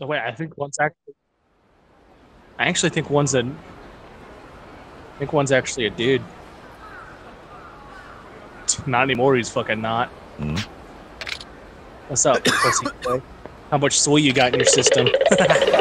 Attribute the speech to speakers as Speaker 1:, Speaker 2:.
Speaker 1: Oh wait, I think one's actually. I actually think one's a. I think one's actually a dude. Not anymore. He's fucking not.
Speaker 2: Mm.
Speaker 1: What's up, pussy boy? How much soy you got in your system?